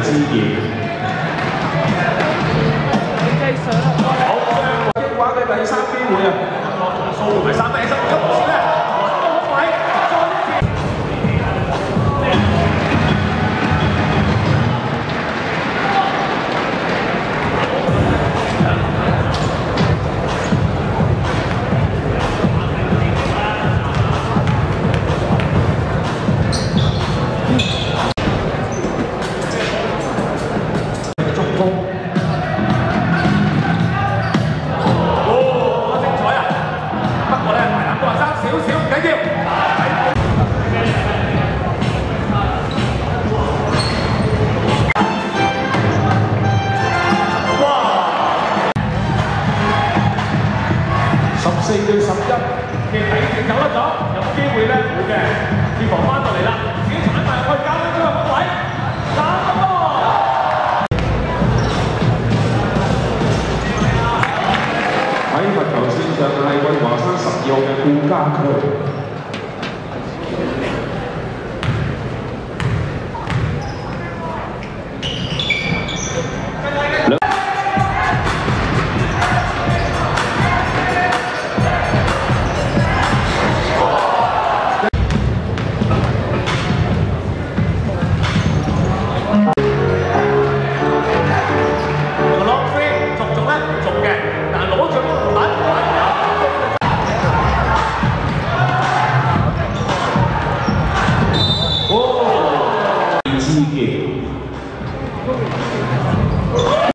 之傑。好，激話嘅第三機會啊！數同埋三分起身，今次 Các. Come on.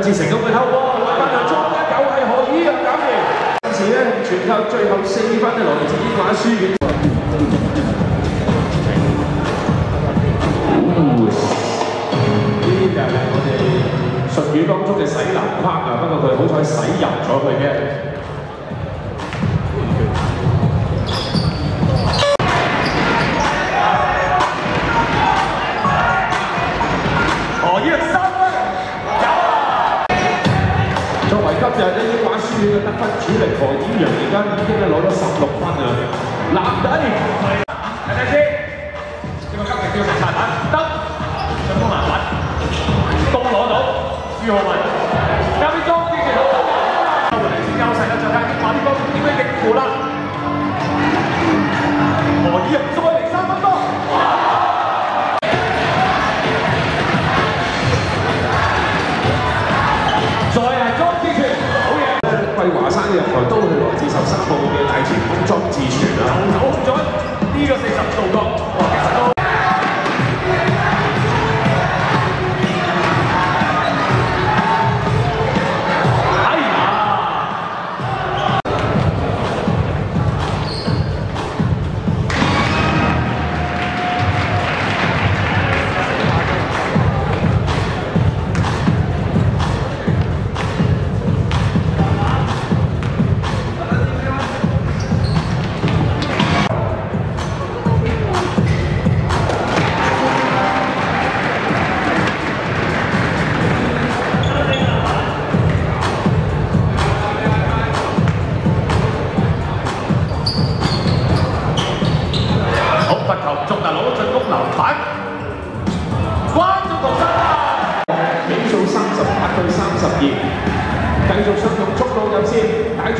自成功嘅偷波，翻嚟中間又係何以啊搞掂。今次咧全靠最後四分嘅來自於馬書院。呢就係我哋術語當中嘅洗籃框啊，不過佢好彩洗入咗佢啫。英華書院嘅得分主力何以陽，而家已經咧攞咗十六分啊！男仔，睇睇先，呢个今日叫食柴品得，上攻籃板，都攞到，朱浩文，右邊裝之前好，優勢啦，再睇下英華呢方面點樣應付啦。何以陽再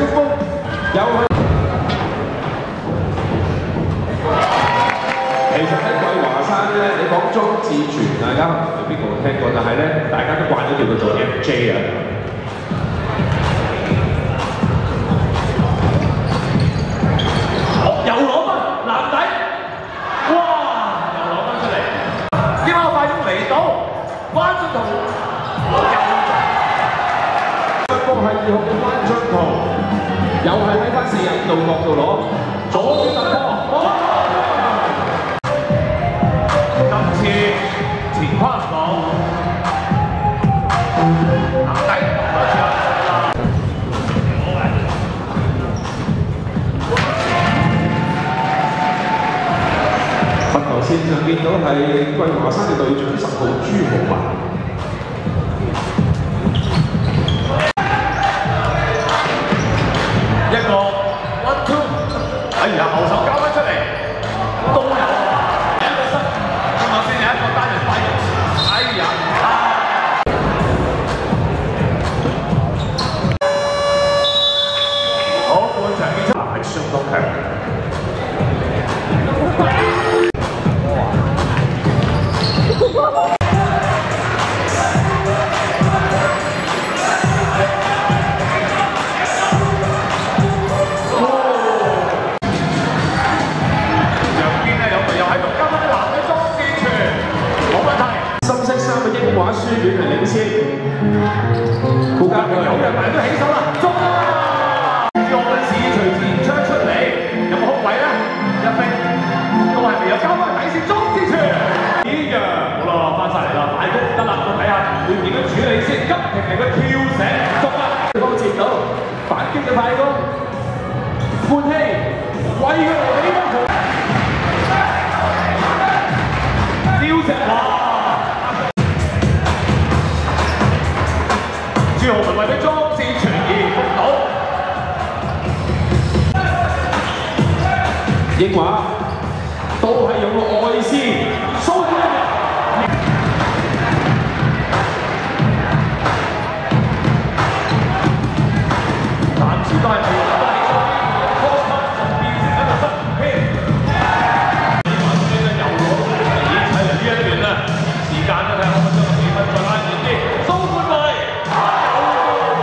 线，大速攻，有去。其实咧，桂华山咧，你讲庄志全，大家未必冇听过，但系咧，大家都惯咗叫佢做 MJ 啊。又攞分，男仔，哇！又攞分出嚟，点解快攻嚟到？关俊图 個係二號嘅關章圖，又係喺翻四人度角度攞，左腳突破，今次前跨網，行底。頭先就見到係桂華山嘅隊長十號朱浩文。衫嘅英華書院係領先，顧家佢有人埋都起手啦，中啦！朱漢文市隨前槍出嚟，有冇空位咧？一兵都係未有交翻底線，中之處。呢樣好啦，翻晒嚟啦，快攻得啦，我睇下會點樣處理先。急停嚟個跳繩，个气氛再拉远啲。苏冠伟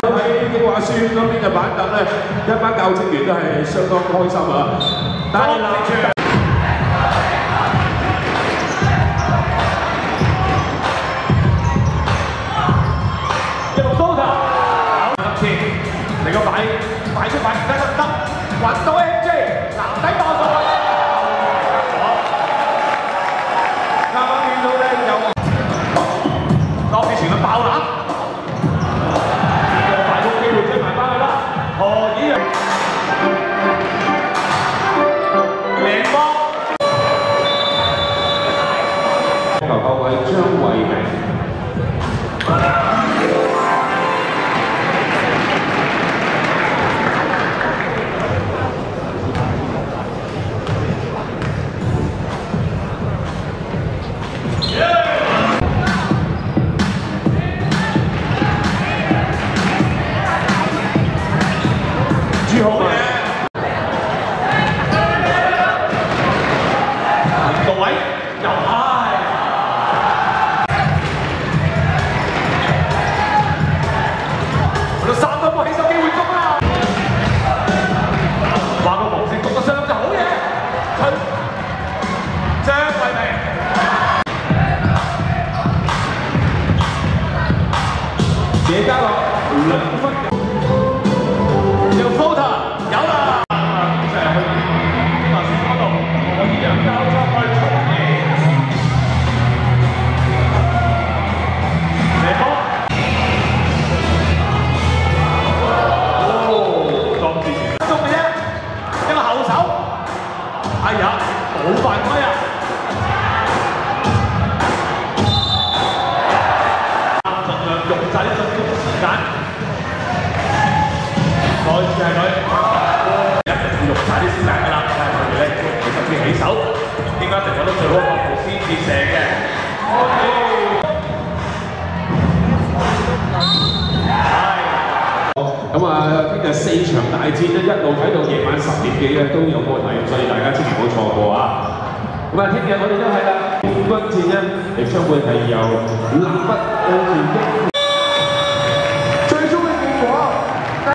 喺英华书院嗰边嘅板凳咧，一班教职员都系相当开心啊！ 但系装置传。一路高头，今次嚟个摆摆出摆唔得得唔得，揾到 MJ， 咁啊，听日四场大战咧，一路睇到夜晚十点几咧都有个睇，所以大家千祈唔好错过啊！ và thiết kế ở đây cho hai là? Vâng, Quân chỉ nhân, để cho người thầy giàu lắm bắt ơn chính